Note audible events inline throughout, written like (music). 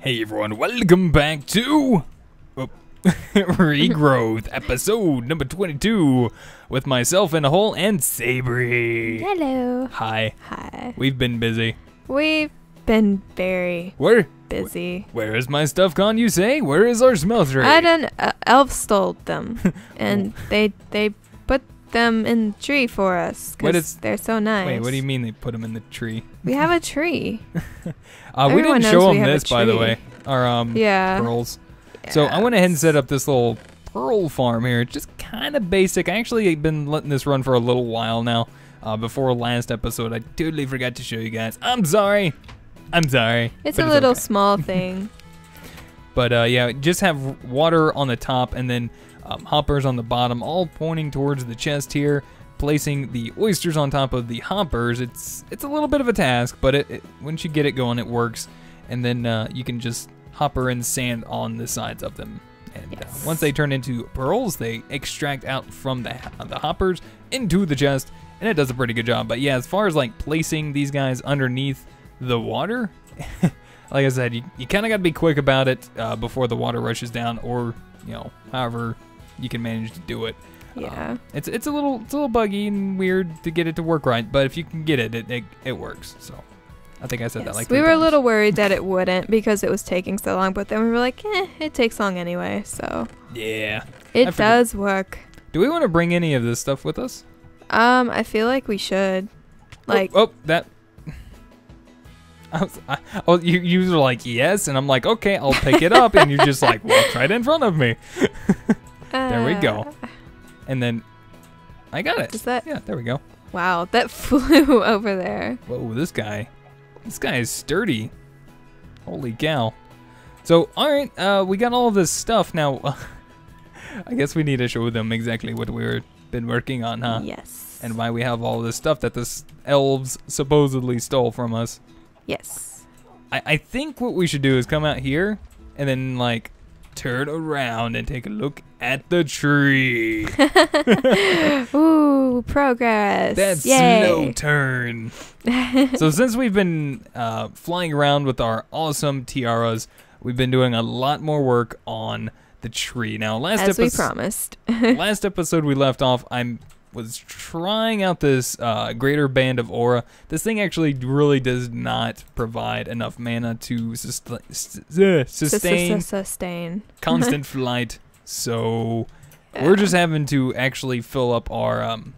Hey everyone, welcome back to oh, (laughs) Regrowth (laughs) episode number 22 with myself in a hole and Sabri. Hello. Hi, Hi. we've been busy. We've been very Where busy. where is my stuff gone, you say? Where is our smeltery? I don't. Uh, elves stole them, (laughs) and they they them in the tree for us because they're so nice. Wait, what do you mean they put them in the tree? We have a tree. (laughs) Uh, we didn't show them this, by the way. Our um yeah. pearls. So I went ahead and set up this little pearl farm here. It's Just kind of basic. I actually been letting this run for a little while now. Uh, before last episode, I totally forgot to show you guys. I'm sorry. I'm sorry. It's a little okay. small thing. (laughs) But uh, yeah, just have water on the top and then um, hoppers on the bottom, all pointing towards the chest here. Placing the oysters on top of the hoppers, it's it's a little bit of a task, but it, it once you get it going, it works. And then uh, you can just hopper in sand on the sides of them. And uh, once they turn into pearls, they extract out from the the hoppers into the chest, and it does a pretty good job. But yeah, as far as like placing these guys underneath the water, (laughs) like I said, you, you kind of got to be quick about it uh, before the water rushes down, or you know, however you can manage to do it. Yeah. Um, it's it's a little it's a little buggy and weird to get it to work right, but if you can get it, it it, it works. So I think I said that like we were a little worried that it wouldn't because it was taking so long, but then we were like, eh, it takes long anyway, so yeah. it does work. Do we want to bring any of this stuff with us? Um, I feel like we should. Like, oh, oh, that. (laughs) I was, I, oh, you you were like yes, and I'm like okay, I'll pick it up, and you're just like walk right in front of me, (laughs) there we go. uh, and then I got it. Is that Yeah, there we go. wow? That (laughs) flew over there. Whoa, this guy, this guy is sturdy. Holy cow! So all right, uh, we got all this stuff now. (laughs) I guess we need to show them exactly what we've been working on, huh? Yes. And why we have all this stuff that the elves supposedly stole from us. yes. I, I think what we should do is come out here and then like turn around and take a look at the tree. (laughs) Ooh, progress. that Yay. slow turn. so (laughs) since we've been uh, flying around with our awesome tiaras, we've been doing a lot more work on the tree. Now last As we episode promised. (laughs) last episode we left off i was trying out this uh, greater band of aura. This thing actually really does not provide enough mana to sus- sustain Sustain. (laughs) constant flight. So we're just having to actually fill up our um,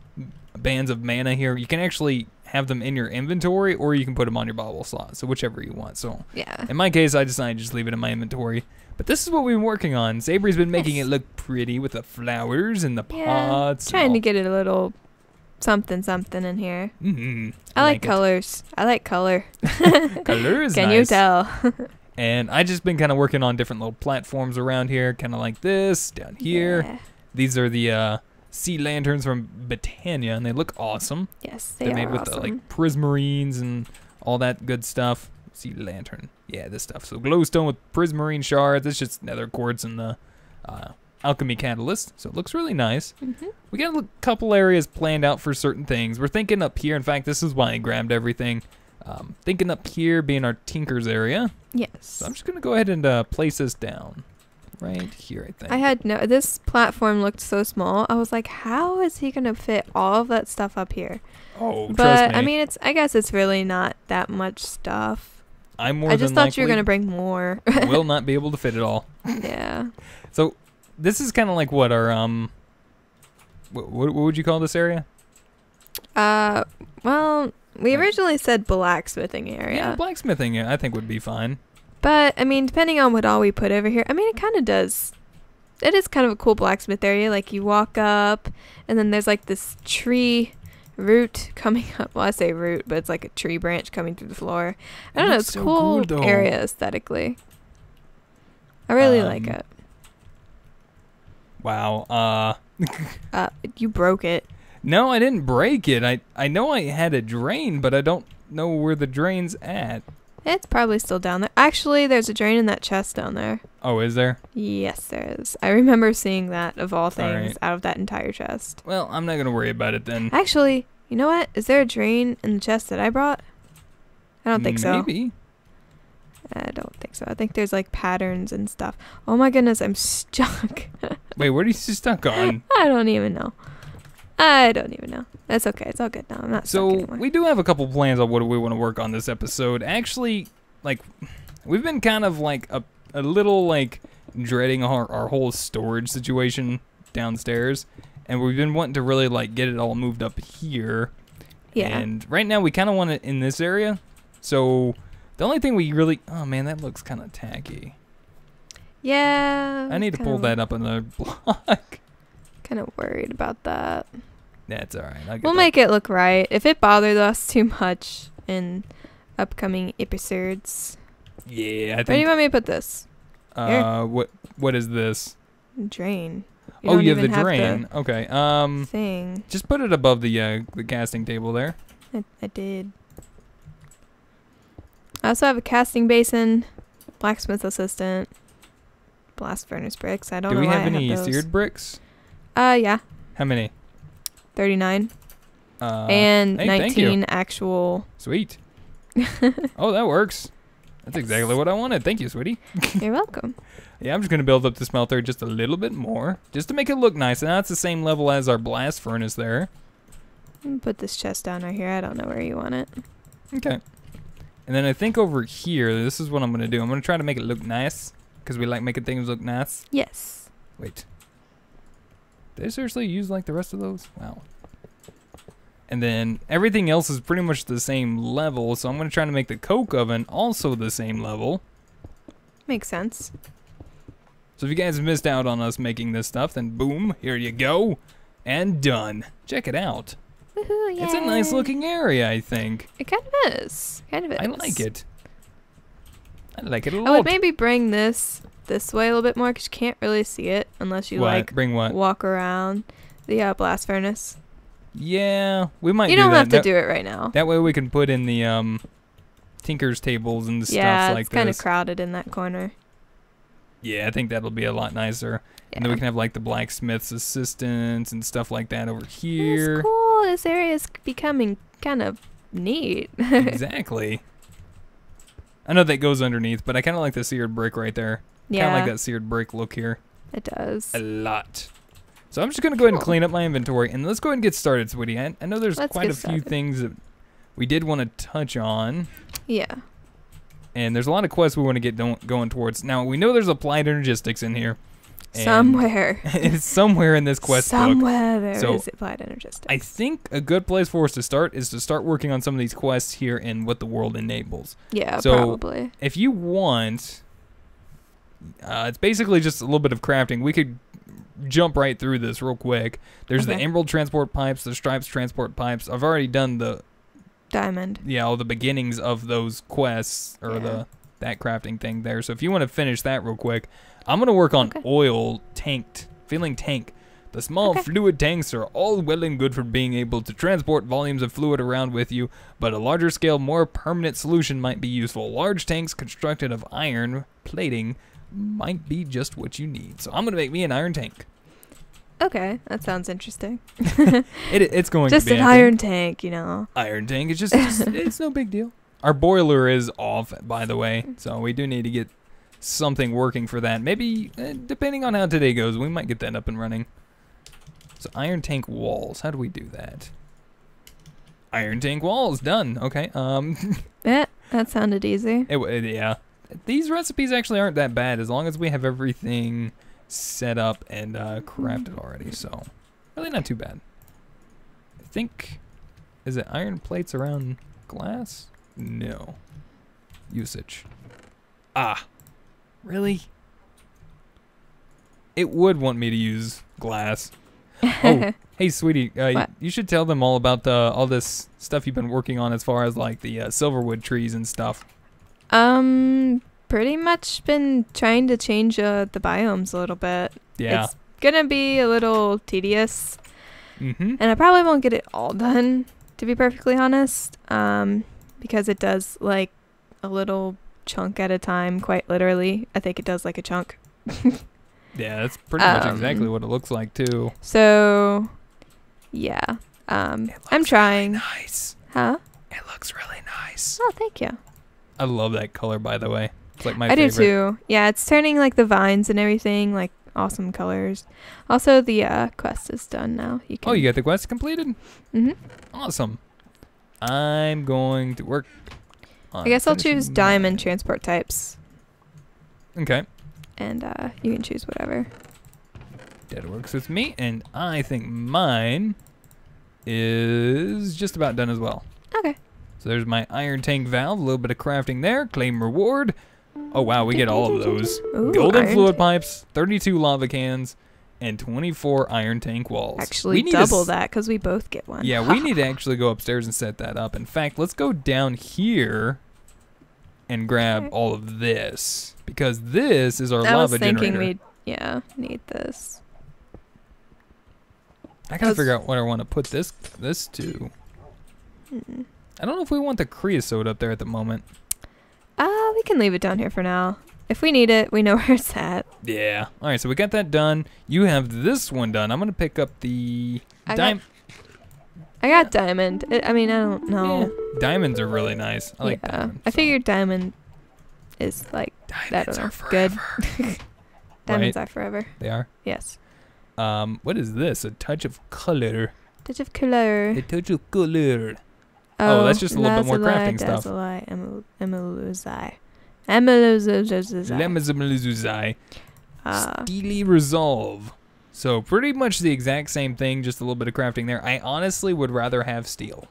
bands of mana here. You can actually have them in your inventory or you can put them on your bauble slot so whichever you want so Yeah. in my case, I decided to just leave it in my inventory. But this is what we've been working on. Sabri's been making Yes. it look pretty with the flowers and the Yeah, pots. Trying to get it a little something something in here. Mm -hmm. I like it. colors. I like color. (laughs) Color (laughs) is Can you tell? (laughs) And I just been kind of working on different little platforms around here, kind of like this down here. Yeah. These are the uh, sea lanterns from Botania, and they look awesome. Yes, they They're made with awesome. the, like prismarines and all that good stuff. Sea lantern, yeah, this stuff. So glowstone with prismarine shards. It's just nether quartz and the uh, alchemy catalyst. So it looks really nice. Mhm. We got a couple areas planned out for certain things. We're thinking up here. In fact, this is why I grabbed everything. Um, thinking up here being our Tinker's area. Yes. So I'm just gonna go ahead and uh, place this down right here. I think. I had no. This platform looked so small. I was like, how is he gonna fit all of that stuff up here? oh, trust but me. I mean, it's. I guess it's really not that much stuff. I'm more I just thought you were gonna bring more. (laughs) will not be able to fit it all. (laughs) yeah. So this is kind of like what our um. What, what would you call this area? Uh. Well, we originally said blacksmithing area, Yeah, blacksmithing. I think would be fine. But I mean, depending on what all we put over here, I mean, it kind of does. It is kind of a cool blacksmith area. Like you walk up, and then there's like this tree root (laughs) coming up. Well, I say root, but it's like a tree branch coming through the floor. I don't know. looks It's so cool area aesthetically. I really like Um, it. Wow. Uh. (laughs) Uh, you broke it. No, I didn't break it. I I know I had a drain, but I don't know where the drain's at. It's probably still down there. Actually, there's a drain in that chest down there. Oh, is there? Yes, there is. I remember seeing that of all things out of that entire chest. Well, I'm not gonna worry about it then. Actually, you know what? Is there a drain in the chest that I brought? I don't think so. Maybe. I don't think think so. I think there's like patterns and stuff. Oh my goodness, I'm (laughs) stuck. Wait, what are you stuck on? I don't even know. I don't even know. That's okay. It's all good now. I'm not So we do have a couple plans on what we want to work on this episode. Actually, like we've been kind of like a, a little like dreading our, our whole storage situation downstairs, and we've been wanting to really like get it all moved up here. yeah. And right now we kind of want it in this area. So the only thing we really oh man that looks kind of tacky. yeah. I need to pull that up another (laughs) block. Kind of worried about that. That's all right. We'll that. make it look right. If it bothers us too much in upcoming episodes, Yeah, I where do you want me to put this? Uh, what what is this? Drain. oh, you have the have drain. okay. Um, Thing. just put it above the uh, the casting table there. I, I did. I also have a casting basin, blacksmith assistant, blast furnace bricks. I don't Do we have any those. seared bricks? Uh, yeah, How many? 39 Uh, and hey, 19 actual. Sweet. (laughs) oh, that works. That's exactly what I wanted. Thank you, sweetie. (laughs) You're welcome. Yeah, I'm just gonna build up the smelter just a little bit more, just to make it look nice. And that's the same level as our blast furnace there. Put this chest down right here. I don't know where you want it. Okay. And then I think over here, this is what I'm gonna do. I'm gonna try to make it look nice, because we like making things look nice. Yes. Wait. Did I seriously use like the rest of those? Wow. And then everything else is pretty much the same level, so I'm gonna try to make the coke oven also the same level. Makes sense. So if you guys missed out on us making this stuff, then boom, here you go. And done. Check it out. Woohoo, It's a nice looking area, I think. It kind of is. Kind of is. I like it. I like it a lot. I would maybe bring this this way a little bit more because you can't really see it unless you what? like Bring what? walk around the uh, blast furnace. Yeah, we might you do don't that. have to that, do it right now. that way we can put in the um Tinker's tables and the yeah, stuff like it's kind of crowded in that corner. Yeah, I think that'll be a lot nicer. And then we can have like the blacksmith's assistants and stuff like that over It's here. cool. This area is becoming kind of neat. (laughs) exactly. I know that goes underneath, but I kind of like the seared brick right there. Kind yeah, of like that seared brick look here. it does. A lot. So I'm just going to go ahead and clean up my inventory and let's go ahead and get started, sweetie. I, I know there's Let's quite a get few started. things that we did want to touch on. Yeah. And there's a lot of quests we want to get going towards. Now, we know there's applied energistics in here. Somewhere. (laughs) it's somewhere in this quest book. Somewhere there is So, applied energistics. I think a good place for us to start is to start working on some of these quests here in what the world enables. yeah, so- probably. If you want, uh, it's basically just a little bit of crafting. We could jump right through this real quick. There's the emerald transport pipes, the stripes transport pipes. I've already done the Diamond. yeah all the beginnings of those quests or Yeah. the that crafting thing there. So if you want to finish that real quick, I'm gonna work on Okay. oil tanked filling tank. The small Okay. fluid tanks are all well and good for being able to transport volumes of fluid around with you, but a larger scale, more permanent solution might be useful. Large tanks constructed of iron plating might be just what you need. So I'm gonna make me an iron tank. Okay, that sounds interesting. (laughs) It, it's going Just to be an I think. iron tank, you know. iron tank. It's just, just (laughs) it's no big deal. Our boiler is off, by the way, so we do need to get something working for that. Maybe eh, depending on how today goes, we might get that up and running. So iron tank walls. How do we do that? Iron tank walls done. Okay. Um. (laughs) Eh, that sounded easy. it, it- yeah. These recipes actually aren't that bad as long as we have everything set up and uh, crafted already. So really not too bad. I think is it iron plates around glass? No. Usage. Ah. Really? It would want me to use glass. (laughs) Oh, hey, sweetie, uh, you should tell them all about uh, all this stuff you've been working on as far as like the uh, silverwood trees and stuff. Um, pretty much been trying to change uh, the biomes a little bit. Yeah. It's gonna be a little tedious, mm-hmm. and I probably won't get it all done, to be perfectly honest. Um, because it does like a little chunk at a time, quite literally. I think it does like a chunk. (laughs) Yeah, that's pretty much Um, exactly what it looks like too. So, yeah. Um, I'm trying. nice. Huh? It looks really nice. Oh, thank you. I love that color, by the way. It's like my I favorite. do too. Yeah, it's turning like the vines and everything like awesome colors. Also, the uh, quest is done now. You can. Oh, you got the quest completed? hmm Awesome. I'm going to work. On I guess I'll choose diamond transport types, Okay, and uh, you can choose whatever. that works with me, and I think mine is just about done as well. So there's my iron tank valve, a little bit of crafting there, claim reward. Oh wow, we get all of those. Ooh, Golden fluid pipes, 32 lava cans, and 24 iron tank walls. Actually, We need double that because we both get one. Yeah, we need to (laughs) actually go upstairs and set that up. In fact, let's go down here and grab Okay. all of this because this is our lava tank. I was lava thinking generator. we'd yeah need this. I gotta figure out what I want to put this this to. Hmm. I don't know if we want the creosote up there at the moment. Uh, we can leave it down here for now. If we need it, we know (laughs) where it's at. Yeah. All right, so we got that done. You have this one done. I'm gonna pick up the diamond. I got diamond. I I mean, I don't know. Diamonds are really nice. I like yeah, diamonds. I figured diamond is like diamonds know, are good. forever. (laughs) diamonds are forever. they are. Yes. Um, what is this? A touch of color. Touch of color. A touch of color. Oh, that's just a little bit more crafting stuff. emul- emuluzai. Emuluzai. Lemazumalizuzai. Uh, Steely Resolve. So pretty much the exact same thing, just a little bit of crafting there. I honestly would rather have steel.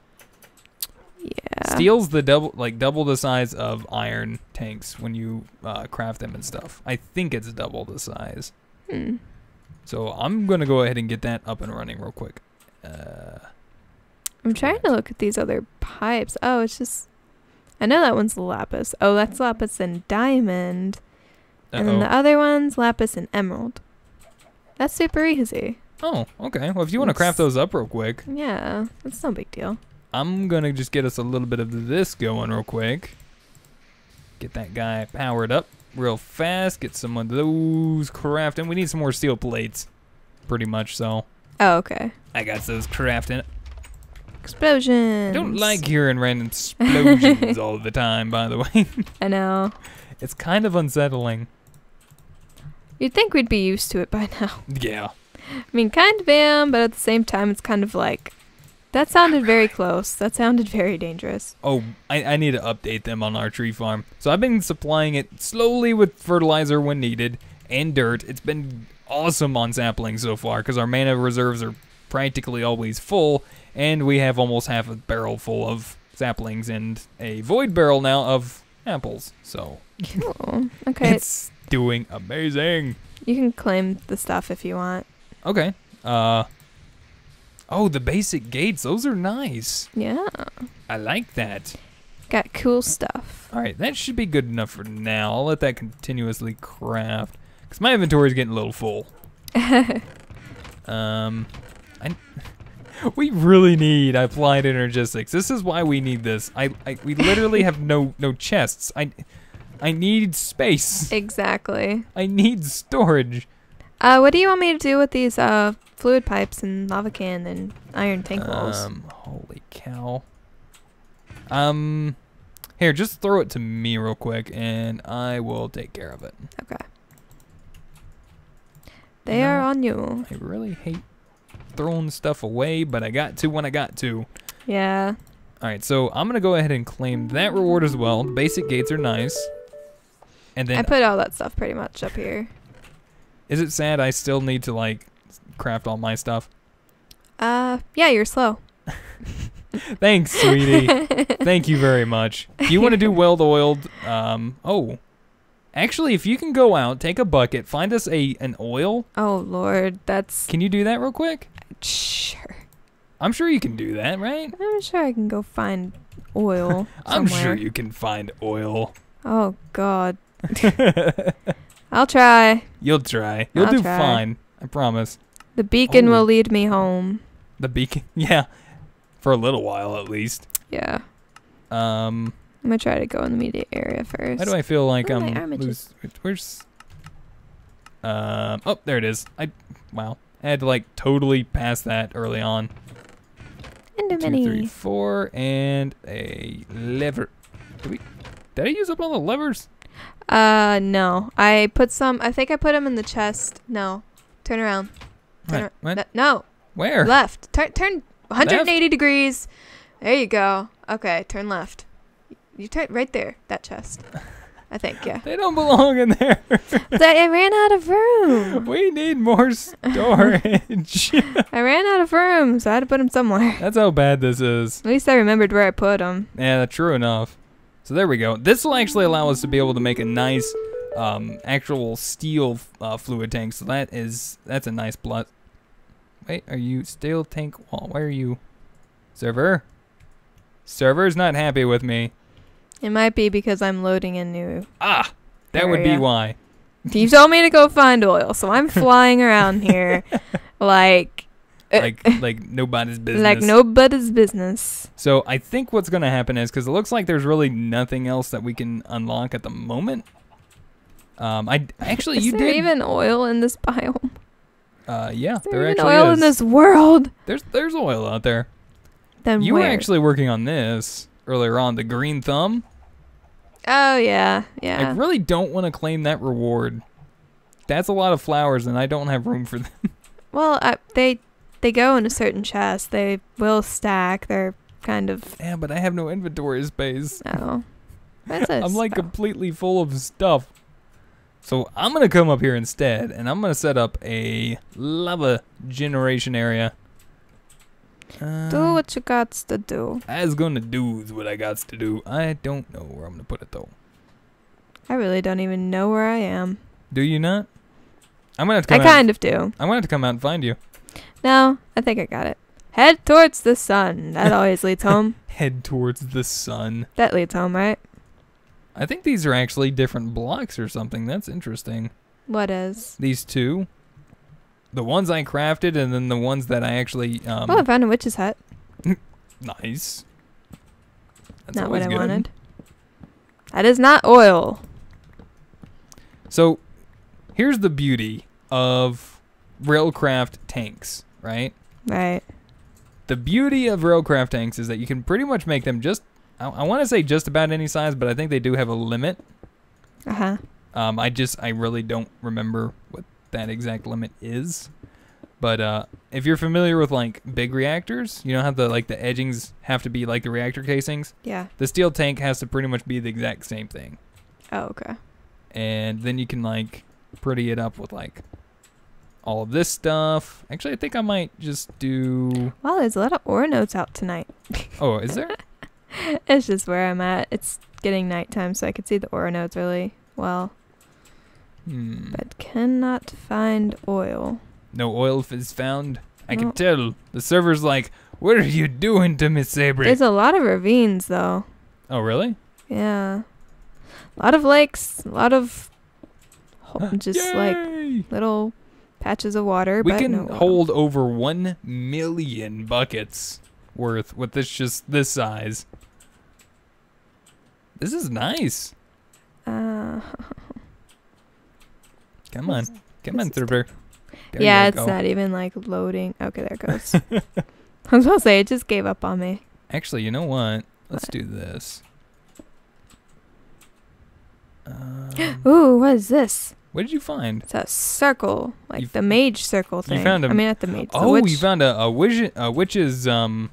yeah. Steel's the double, like double the size of iron tanks when you uh, craft them and stuff. I think it's double the size. Hmm. So I'm gonna go ahead and get that up and running real quick. Uh, I'm trying to look at these other pipes. Oh, it's just. I know that one's lapis. Oh, that's lapis and diamond. And then the other one's lapis and emerald. That's super easy. oh, okay. Well, if you want to craft those up real quick, Yeah, that's no big deal. I'm gonna just get us a little bit of this going real quick. Get that guy powered up real fast. Get some of those crafting. We need some more steel plates, pretty much. So Oh, okay. I got those crafting. Explosions. I don't like hearing random explosions (laughs) all the time. By the way, I know. it's kind of unsettling. You'd think we'd be used to it by (laughs) now. Yeah. I mean, kind of am, but at the same time, it's kind of like. That sounded very close. That sounded very dangerous. Oh, I, I need to update them on our tree farm. So I've been supplying it slowly with fertilizer when needed and dirt. It's been awesome on saplings so far because our mana reserves are practically always full, and we have almost half a barrel full of saplings and a void barrel now of apples. So okay. it's doing amazing. You can claim the stuff if you want. Okay. Uh. Oh, the basic gates. Those are nice. Yeah. I like that. Got cool stuff. All right, that should be good enough for now. I'll let that continuously craft because my inventory is getting a little full. (laughs) Um, I, we really need applied energistics. This is why we need this. I, I we literally have no no chests. I, I need space. exactly. I need storage. Uh, what do you want me to do with these uh fluid pipes and lava can and iron tank walls? Um, holy cow. Um, here, just throw it to me real quick, and I will take care of it. okay. They are on you. I really hate throwing stuff away, but I got to when I got to. Yeah. All right, so I'm gonna go ahead and claim that reward as well. Basic gates are nice. And then, I put all that stuff pretty much up here. is it sad I still need to like craft all my stuff? Uh, yeah, you're slow. (laughs) Thanks, sweetie. (laughs) Thank you very much. Do you want to do (laughs) well oiled? Um, oh, actually, if you can go out, take a bucket, find us a an oil. oh lord, that's Can you do that real quick? Sure. I'm sure you can do that, right? I'm sure I can go find oil (laughs) I'm sure you can find oil. Oh god. (laughs) (laughs) I'll try. You'll try. You'll I'll do try. fine. I promise. The beacon Holy- will lead me home. The beacon. Yeah. For a little while at least. Yeah. Um I'm gonna try to go in the immediate area first. why do I feel like are I'm where's um oh there it is. I wow. I had to like totally pass that early on. Two, three, four, and a lever. Did we did I use up all the levers? Uh, no. I put some. I think I put them in the chest. No. Turn around. Turn What? No. Where? Left. Turn. Turn 180 degrees. There you go. Okay. Turn left. You turn right there. That chest. (laughs) I think. Yeah. They don't belong in there. (laughs) I ran out of room. we need more storage. (laughs) I ran out of room, so I had to put them somewhere. That's how bad this is. At least I remembered where I put them. Yeah, true enough. So there we go. This will actually allow us to be able to make a nice, um, actual steel uh, fluid tank. So that is that's a nice plus. Wait, are you steel tank wall? Why are you, server? Server's not happy with me. It might be because I'm loading a new. Ah, that would be why. You told me to go find oil, so I'm (laughs) flying around here (laughs) like uh, Like (laughs) like nobody's business. like nobody's business. So I think what's gonna happen is because it looks like there's really nothing else that we can unlock at the moment. Um, I actually Is you there did. even oil in this biome? uh, yeah, Is there there even actually oil is. in this world? There's there's oil out there. Then You where? were actually working on this earlier on, the green thumb. Oh yeah, yeah. I really don't want to claim that reward. That's a lot of flowers, and I don't have room for them. (laughs) Well, I, they they go in a certain chest. They will stack. They're kind of yeah, but I have no inventory space. oh. That's a (laughs) I'm like spell. completely full of stuff. So I'm gonna come up here instead, and I'm gonna set up a lava generation area. Do Uh, what you got to do. I was gonna do is what I got to do. I don't know where I'm gonna put it though. I really don't even know where I am. Do you not? I'm gonna have to I out. kind of do. I'm gonna have to come out and find you. No, I think I got it. Head towards the sun. That always leads home. (laughs) Head towards the sun. That leads home, right? I think these are actually different blocks or something. That's interesting. What is? These two. The ones I crafted and then the ones that I actually um oh, I found a witch's hut. (laughs) nice. That's not what I good. wanted. That is not oil. So here's the beauty of railcraft tanks, right? Right. The beauty of railcraft tanks is that you can pretty much make them just I, I want to say just about any size, but I think they do have a limit. Uh huh. Um, I just I really don't remember what that exact limit is. But uh, if you're familiar with like big reactors, you know how the like the edgings have to be like the reactor casings. Yeah. The steel tank has to pretty much be the exact same thing, Oh, okay. and then you can like pretty it up with like all of this stuff. Actually, I think I might just do. Wow, there's a lot of ore nodes out tonight. (laughs) Oh, is there? it's just where I'm at. It's getting nighttime, so I can see the ore nodes really well, Hmm. but cannot find oil. No oil is found. I No. can tell. The server's like, "What are you doing to Miss Sabri?" There's a lot of ravines, though. oh, really? Yeah. A lot of lakes, a lot of just like little patches of water. we can no hold over one million buckets worth with this just this size. This is nice. Uh, (laughs) Come on, come on. There yeah, it's go. not even like loading. Okay, there it goes. (laughs) I was gonna say it just gave up on me. Actually, you know what? Let's What? do this. (gasps) Um, Ooh, what is this? what did you find? It's a circle, like You the mage circle thing. You found a- I mean, not the mage. the Oh, witch. you found a, a witch, a witch's um,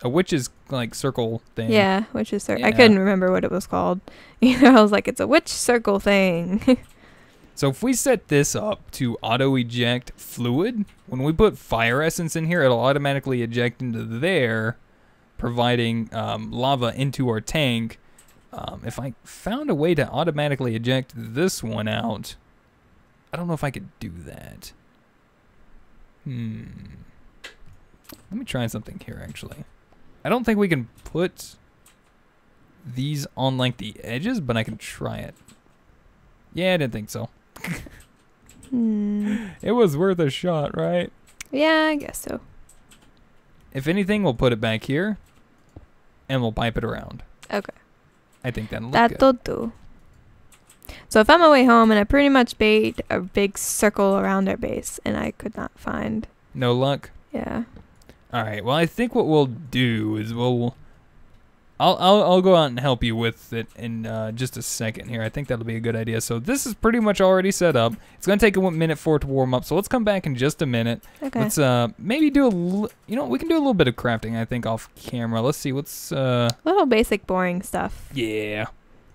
a witch's like circle thing. Yeah, witch is circle. I couldn't remember what it was called. (laughs) You know, I was like, it's a witch circle thing. (laughs) So if we set this up to auto eject fluid, when we put fire essence in here, it'll automatically eject into there, providing um, lava into our tank. Um, if I found a way to automatically eject this one out, I don't know if I could do that. Hmm. Let me try something here, actually. I don't think we can put these on like the edges, but I can try it. Yeah, I didn't think so. Hmm. (laughs) It was worth a shot, right? Yeah, I guess so. If anything, we'll put it back here, and we'll pipe it around. Okay. I think that'll look good. That'll do. So if I'm away home and I pretty much made a big circle around our base and I could not find, No luck. yeah. All right. Well, I think what we'll do is we'll I'll, I'll I'll go out and help you with it in uh, just a second here. I think that'll be a good idea. So this is pretty much already set up. It's gonna take a minute for it to warm up. So let's come back in just a minute. Okay. Let's uh maybe do a you know we can do a little bit of crafting. I think off camera. Let's see what's uh Little basic boring stuff. yeah.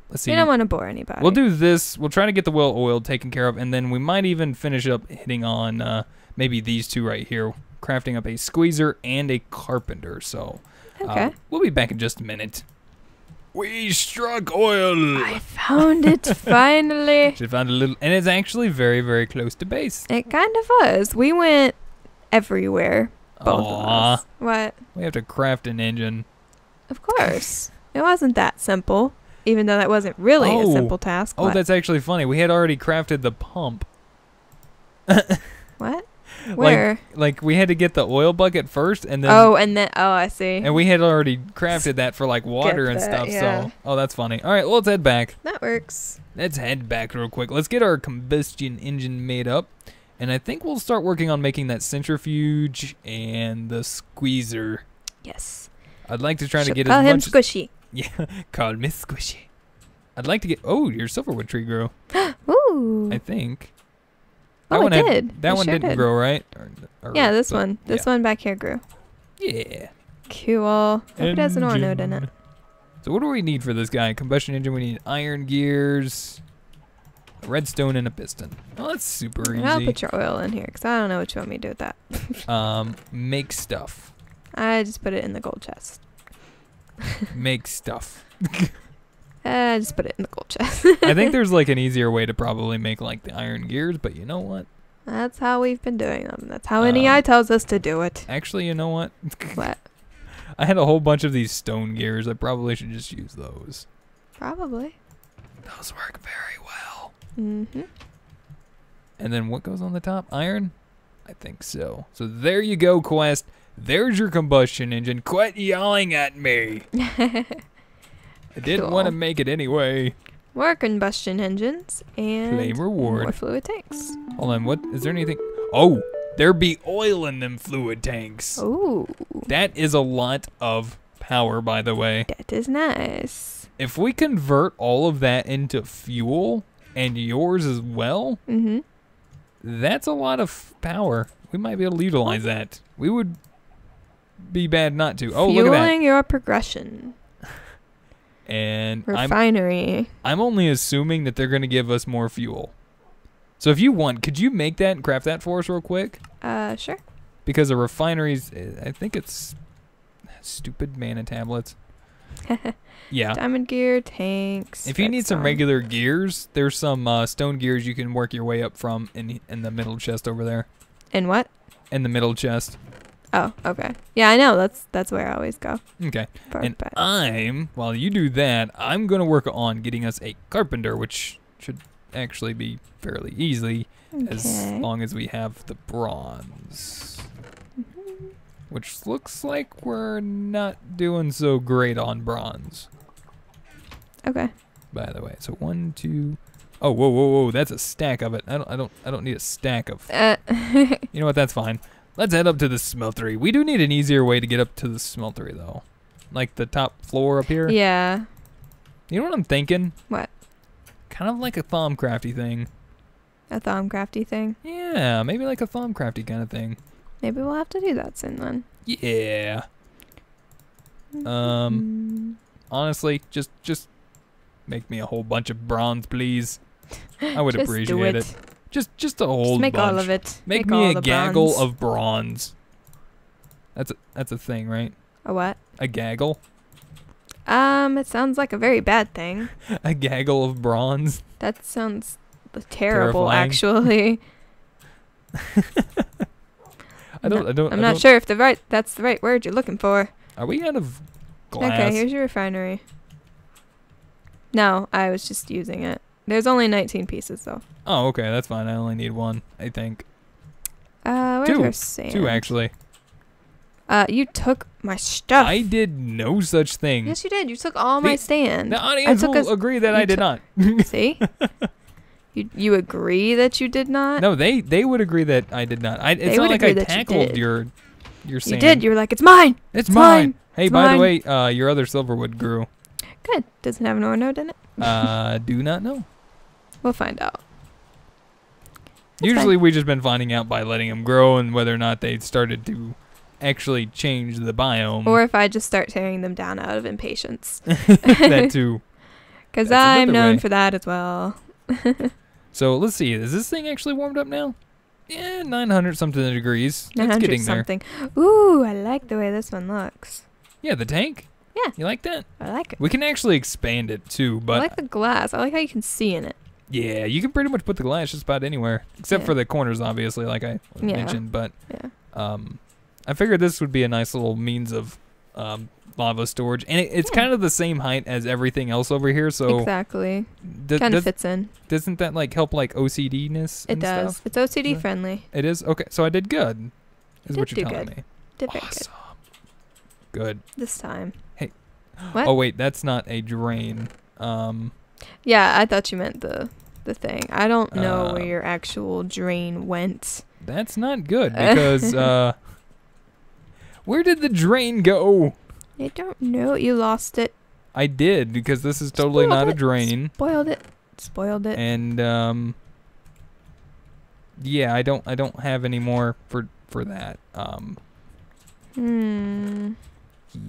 Let's see. You don't want to bore anybody. We'll do this. We'll try to get the well oiled taken care of, and then we might even finish up hitting on uh, maybe these two right here, crafting up a squeezer and a carpenter. So uh, Okay. we'll be back in just a minute. We struck oil. I found it (laughs) finally. Should found a little, and it's actually very, very close to base. It kind of was. We went everywhere. Both of us. What? we have to craft an engine. Of course. it wasn't that simple, even though that wasn't really Oh. a simple task. Oh, what? that's actually funny. We had already crafted the pump. (laughs) Where? Like we had to get the oil bucket first, and then oh, and then oh, I see. And we had already crafted that for like water and stuff. yeah. So, oh, that's funny. All right, well, let's head back. that works. Let's head back real quick. Let's get our combustion engine made up, and I think we'll start working on making that centrifuge and the squeezer. Yes. I'd like to try to Should get call as him much. Squishy. (laughs) yeah, call me squishy. I'd like to get. Oh, your silverwood tree grew. (gasps) Ooh. I think. Oh, it one had- did. that It one sure didn't did. grow, right? Or- or- yeah, this but- one. This yeah. one back here grew. Yeah. Cool. Hope it has an ore node in it. So what do we need for this guy? Combustion engine. We need iron gears, a redstone, and a piston. Oh, that's super easy. I'll put your oil in here because I don't know what you want me to do with that. (laughs) Um, make stuff. I just put it in the gold chest. Make stuff. (laughs) I just put it in the gold chest. I think (laughs) there's like an easier way to probably make like the iron gears, but you know what? That's how we've been doing them. That's how Um, NEI tells us to do it. Actually, you know what? (laughs) What? I had a whole bunch of these stone gears. I probably should just use those. Probably. Those work very well. Mm-hmm. And then what goes on the top? Iron? I think so. So there you go, Quest. There's your combustion engine. Quit yelling at me. (laughs) I didn't want to make it anyway. More combustion engines and Claim reward. more fluid tanks. Hold on, what is there anything? Oh, there be oil in them fluid tanks. Ooh, That is a lot of power, by the way. that is nice. If we convert all of that into fuel and yours as well, Mm-hmm. that's a lot of power. We might be able to utilize that. We would be bad not to. Oh, Fueling look at that. your progression. And I'm Refinery. I'm only assuming that they're going to give us more fuel. So if you want, could you make that and craft that for us real quick? Uh, sure. Because a refinery's, I think it's stupid mana tablets. (laughs) Yeah. Diamond gear, tanks. If you need some regular gears, there's some uh, stone gears you can work your way up from in in the middle chest over there. In what? In the middle chest. Oh, okay. Yeah, I know. That's that's where I always go. Okay. For And I'm while you do that, I'm gonna work on getting us a carpenter, which should actually be fairly easy as long as we have the bronze. Mhm. Which looks like we're not doing so great on bronze, Okay. by the way. So one, two Oh, whoa, whoa, whoa! That's a stack of it. I don't, I don't, I don't need a stack of. Uh, (laughs) You know what? That's fine. Let's head up to the smeltery. We do need an easier way to get up to the smeltery, though. Like the top floor up here. yeah. You know what I'm thinking? What? Kind of like a Thaumcrafty thing. A Thaumcrafty thing. Yeah, maybe like a Thaumcrafty kind of thing. Maybe we'll have to do that soon then. Yeah. Um, Honestly, just just make me a whole bunch of bronze, please. I would (laughs) appreciate it. it. Just just a whole Just make bunch. all of it. Make, all me a gaggle bronze. of bronze. That's a that's a thing, right? A what? A gaggle? Um, it sounds like a very bad thing. (laughs) A gaggle of bronze? That sounds terrible, Terrifying. actually. (laughs) I don't I don't I'm I not don't- sure if the right that's the right word you're looking for. Are we out of glass? Okay, here's your refinery. No, I was just using it. There's only 19 pieces though. oh, okay, that's fine. I only need one, I think. Uh, where's Two. sand? Two actually. Uh, you took my stuff. I did no such thing. yes, you did. You took all my The- stand. The audience took will a- agree that I did not. (laughs) See? you you agree that you did not? no, they they would agree that I did not. I, it's They not would like I agree that you tackled did. your your you sand. did. You were like, it's mine. It's it's mine. Hey, It's by the way, uh, your other silverwood grew. Good. Doesn't have an ore node in it. Uh, do not know. (laughs) We'll find out. That's Usually, we've just been finding out by letting them grow and whether or not they started to actually change the biome. Or if I just start tearing them down out of impatience. (laughs) that (laughs) too. Because I'm known way. for that as well. (laughs) So let's see. Is this thing actually warmed up now? Yeah, 900 something degrees. It's 900 getting there. something. Ooh, I like the way this one looks. Yeah, the tank. Yeah. You like that? I like it. We can actually expand it too, but I like the glass. I like how you can see in it. Yeah, you can pretty much put the glass just about anywhere, except Yeah. for the corners, obviously, like I Yeah. mentioned. But Yeah. um, I figured this would be a nice little means of um, lava storage, and it, it's kind of the same height as everything else over here. So exactly. d- Kind of fits in. doesn't that like help like OCD ness? It does. Stuff? It's OCD friendly. It is okay. So I did good. Is You what did you're do telling good. me. Did Awesome. Good. good this time. Hey. What? Oh wait, that's not a drain. Um, Yeah, I thought you meant the the thing. I don't know Uh, where your actual drain went. that's not good (laughs) because uh, where did the drain go? I don't know. You lost it. I did because this is totally Spoiled not a drain, Spoiled it. Spoiled it. and um, yeah, I don't, I don't have any more for for that. Um, Hmm.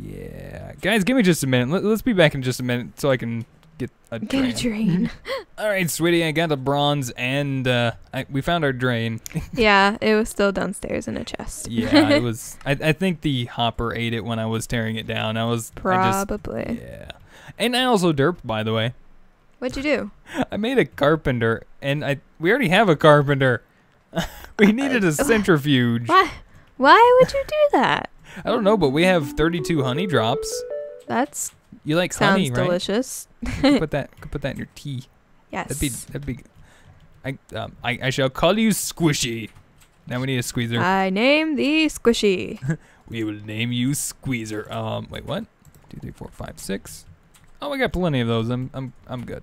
yeah, guys, give me just a minute. Let, let's be back in just a minute so I can get a Get drain. a drain. (laughs) All right, sweetie, I got the bronze, and uh, I, we found our drain. (laughs) yeah, it was still downstairs in a chest. Yeah, it (laughs) was. I, I think the hopper ate it when I was tearing it down. I was I Probably. just, yeah, and I also derped. By the way, What'd you do? I made a carpenter, and I we already have a carpenter. we needed a centrifuge. Why? Why would you do that? I don't know, but we have 32 honey drops. That's You like sounds honey, right? delicious. Could put (laughs) that. Could put that in your tea. Yes. That'd be. That'd be. I um. I, I shall call you Squishy. Now we need a squeezer. I name thee Squishy. (laughs) We will name you Squeezer. Um, wait, what? Two, three, four, five, six. Oh, we got plenty of those. I'm, I'm, I'm good.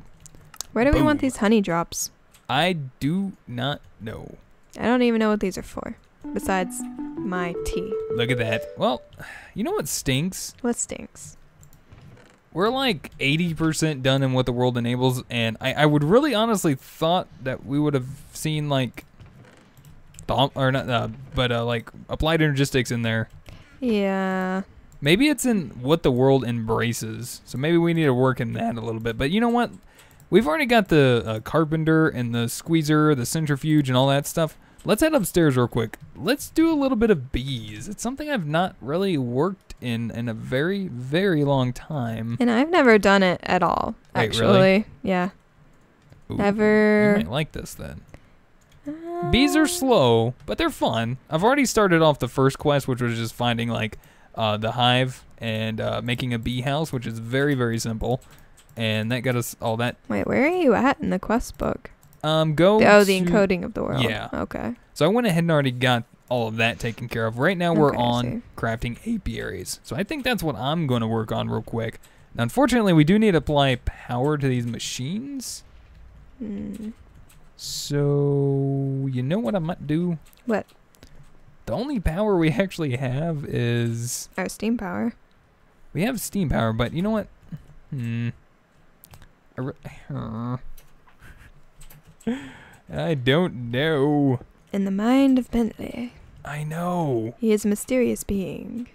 Where do we want these honey drops? I do not know. I don't even know what these are for. Besides my tea. Look at that. Well, you know what stinks? What stinks? We're like 80% done in what the world enables, and I, I would really honestly thought that we would have seen like, dom- or not, uh, but uh, like applied energistics in there. Yeah. Maybe it's in what the world embraces. So maybe we need to work in that a little bit. But you know what? We've already got the uh, carpenter and the squeezer, the centrifuge, and all that stuff. Let's head upstairs real quick. Let's do a little bit of bees. It's something I've not really worked in in a very, very long time. And I've never done it at all. Wait, actually. really? Yeah. Ooh, Never. You might like this then. Bees are slow, but they're fun. I've already started off the first quest, which was just finding like uh, the hive and uh, making a bee house, which is very very simple, and that got us all that. Wait, where are you at in the quest book? Um, go. oh, the to- encoding of the world. Yeah. Okay. So I went ahead and already got all of that taken care of. Right now we're Okay, on crafting apiaries. So I think that's what I'm going to work on real quick. Now, unfortunately, we do need to apply power to these machines. Hmm. So you know what I might do? What? The only power we actually have is Our steam power. we have steam power, but you know what? Hmm. I, uh, I don't know. In the mind of Bentley, I know. he is a mysterious being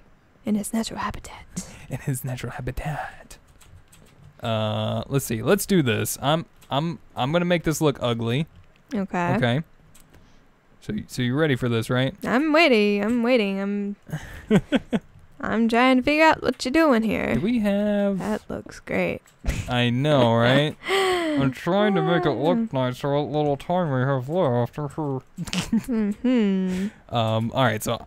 in his natural habitat. (laughs) In his natural habitat. Uh, let's see. Let's do this. I'm I'm I'm gonna make this look ugly. Okay. Okay. So so you're ready for this, right? I'm waiting. I'm waiting. I'm. (laughs) I'm trying to figure out what you're doing here. Do we have? That looks great. I know, (laughs) right? I'm trying to make it look nice for what little time we have left. hmm (laughs) Um, all right, so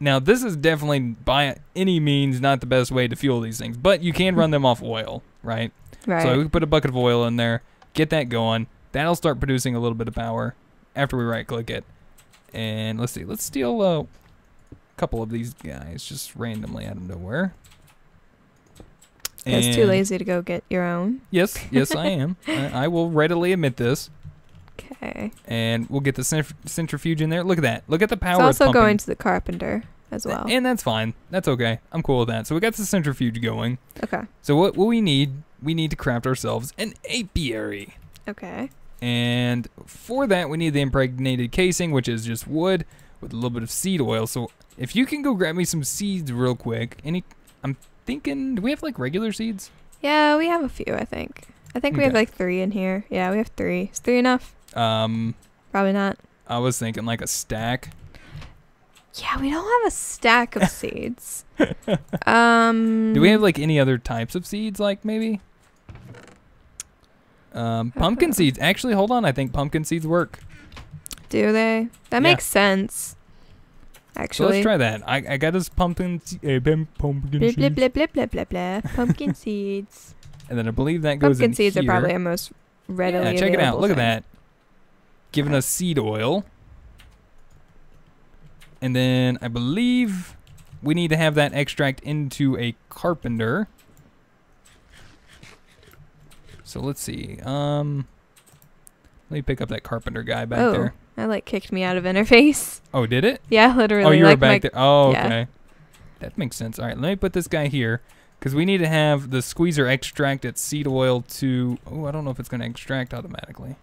now this is definitely by any means not the best way to fuel these things, but you can run them off oil, right? Right. So we put a bucket of oil in there, get that going. That'll start producing a little bit of power after we right click it. And let's see, let's steal a couple of these guys just randomly out of nowhere. It's too lazy to go get your own. Yes, yes, I (laughs) am. I, I will readily admit this. Okay. And we'll get the centrif- centrifuge in there. Look at that. Look at the power. It's also going to the carpenter. as well. And that's fine. That's okay. I'm cool with that. So we got the centrifuge going. okay. So what, what we need, we need to craft ourselves an apiary. Okay. And for that, we need the impregnated casing, which is just wood with a little bit of seed oil. So if you can go grab me some seeds real quick. Any, I'm thinking, do we have like regular seeds? Yeah, we have a few. I think. I think we have like three in here. Yeah, we have three. Is three enough? Um, Probably not. I was thinking like a stack. Yeah, we don't have a stack of (laughs) seeds. (laughs) um. Do we have like any other types of seeds, like maybe? Um, pumpkin seeds. Actually, hold on. I think pumpkin seeds work. Do they? That Yeah. makes sense. Actually, So let's try that. I, I got us pumpkin uh, pumpkin Blah, seeds, blah, blah, blah, blah, blah. Pumpkin (laughs) seeds. and then I believe that goes Pumpkin in seeds here. are probably our most readily yeah, check it out. available Look at that. Giving us seed oil. And then I believe we need to have that extract into a carpenter. So let's see. Um, let me pick up that carpenter guy back oh, there. That like kicked me out of interface. (laughs) Oh, did it? Yeah, literally. oh, you like were back there. Oh, yeah. okay. That makes sense. All right, let me put this guy here because we need to have the squeezer extract its seed oil to. Oh, I don't know if it's going to extract automatically.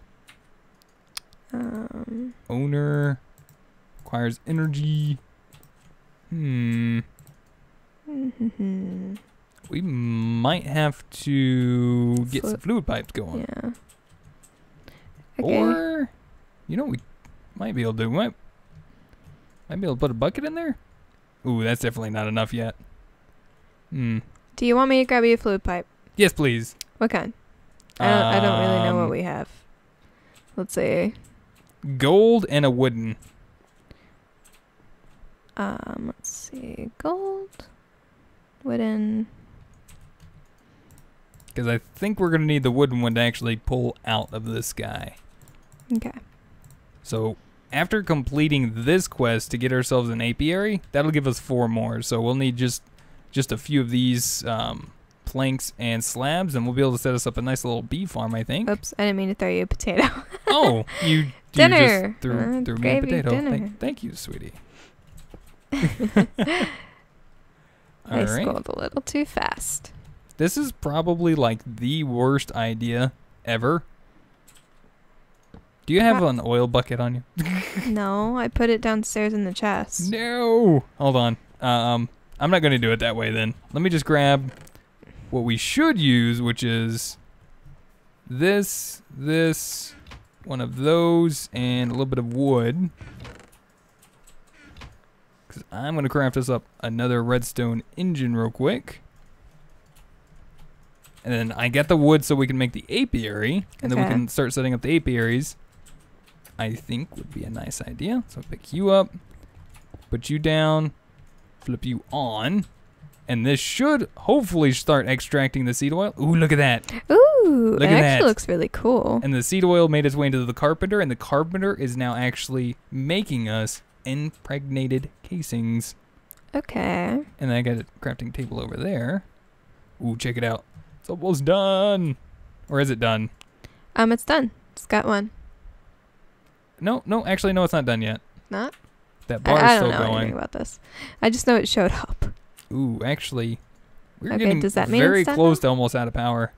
Um, Owner requires energy. Hmm. mhm. We might have to get some Fluid- pipes going. yeah. Okay. Or, you know, what we might be able to do. Might, might be able to put a bucket in there. Ooh, that's definitely not enough yet. Hmm. Do you want me to grab you a fluid pipe? Yes, please. What kind? I don't, I don't really know Um, what we have. Let's see. Gold and a wooden. Um, let's see. Gold, wooden. Because I think we're going to need the wooden one to actually pull out of this guy. Okay. So after completing this quest to get ourselves an apiary, that'll give us four more. So we'll need just just a few of these um, planks and slabs, and we'll be able to set us up a nice little bee farm. I think. Oops, I didn't mean to throw you a potato. (laughs) Oh, you you Dinner. just threw, Uh, threw me a potato. dinner. Thank, thank you, sweetie. (laughs) (laughs) I All right. scrolled a little too fast. This is probably like the worst idea ever. Do you have an oil bucket on you? (laughs) no, I put it downstairs in the chest. No. Hold on. Um, I'm not going to do it that way then. Let me just grab what we should use, which is this, this, one of those, and a little bit of wood. Because I'm going to craft us up another redstone engine real quick. And then I get the wood so we can make the apiary, and then we can start setting up the apiaries. I think would be a nice idea. So pick you up, put you down, flip you on, and this should hopefully start extracting the seed oil. Ooh, look at that! Ooh, Look it at actually that. looks really cool. And the seed oil made its way into the carpenter, and the carpenter is now actually making us impregnated casings. Okay. And then I got a crafting table over there. Ooh, check it out. It's almost done. Or is it done? Um, it's done. It's got one. No, no, actually, no, it's not done yet. Not? That bar I, I don't know going. anything about this. I just know it showed up. Ooh, actually, we're Okay, getting does that mean very close to almost out of power.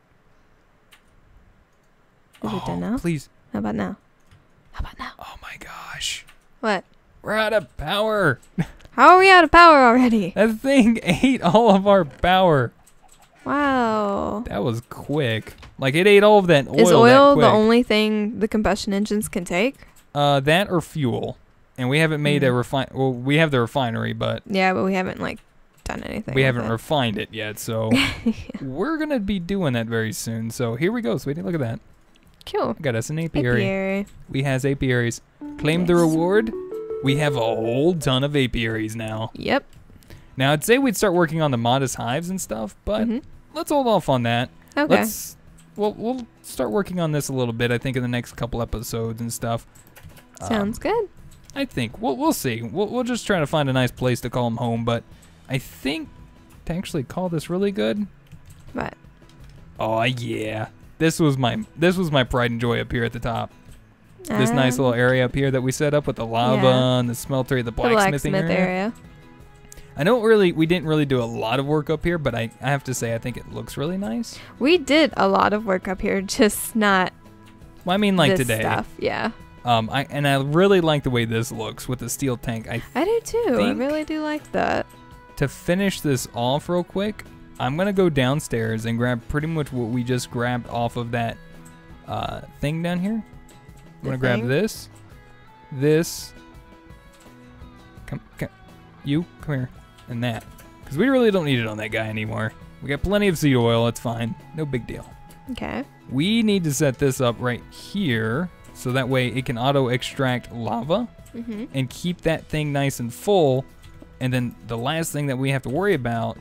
Is it done Oh, now? Please. How about now? How about now? Oh my gosh. What? We're out of power. (laughs) How are we out of power already? That thing (laughs) ate all of our power. Wow. That was quick. Like it ate all of that oil. Is oil the only thing the combustion engines can take? Uh, that or fuel. And we haven't made a Mm. refine. Well, we have the refinery, but Yeah, but we haven't like done anything. we haven't it. refined it yet. So (laughs) we're gonna be doing that very soon. So here we go, sweetie. Look at that. cool. Got us an apiary. Apiary. We has apiaries. Claim the reward. We have a whole ton of apiaries now. Yep. Now I'd say we'd start working on the modest hives and stuff, but Mhm. let's hold off on that. Okay. Let's we'll we'll start working on this a little bit. I think in the next couple episodes and stuff. Um, Sounds good. I think we'll we'll see. We'll we'll just try to find a nice place to call him home. But I think to actually call this really good. But Oh yeah, this was my this was my pride and joy up here at the top. This nice um, little area up here that we set up with the lava Yeah. and the smeltery, the the blacksmithing blacksmith area. area. I don't really, we didn't really do a lot of work up here, but I, I have to say, I think it looks really nice. We did a lot of work up here, just not Well, I mean, like today. stuff. Yeah, Um, I and I really like the way this looks with the steel tank. I I do too. I really do like that. to finish this off real quick, I'm gonna go downstairs and grab pretty much what we just grabbed off of that uh, thing down here. I'm gonna grab this, this. Come, come, you come here, and that, because we really don't need it on that guy anymore. We got plenty of seed oil. It's fine. No big deal. Okay. We need to set this up right here, so that way it can auto extract lava Mm-hmm. and keep that thing nice and full. And then the last thing that we have to worry about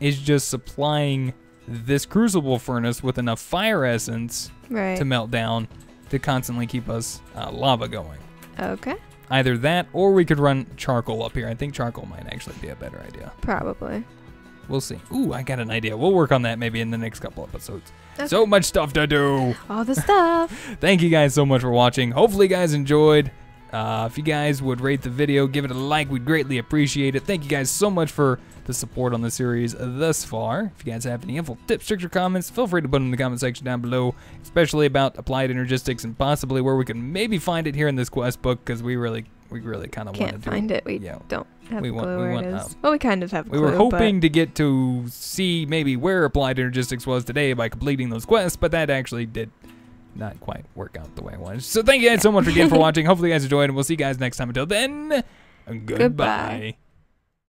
is just supplying this crucible furnace with enough fire essence Right. to melt down to constantly keep us uh, lava going. okay. Either that or we could run charcoal up here. I think charcoal might actually be a better idea. Probably. We'll see. Ooh, I got an idea. We'll work on that maybe in the next couple episodes. Okay. So much stuff to do. (laughs) All the stuff. (laughs) Thank you guys so much for watching. Hopefully, you guys enjoyed. Uh, if you guys would rate the video, give it a like, we'd greatly appreciate it. Thank you guys so much for the support on the series thus far. If you guys have any info, tips, tricks, or comments, feel free to put them in the comment section down below, especially about applied energistics and possibly where we can maybe find it here in this quest book because we really, we really kind of want to Can't find it. We Yeah. don't have We a want- clue we where want, it is. um, well, we kind of have We clue. were hoping to get to see maybe where applied energistics was today by completing those quests, but that actually did not quite work out the way I wanted. So thank you guys so much again for (laughs) watching. Hopefully you guys enjoyed, and we'll see you guys next time. Until then, goodbye. Goodbye.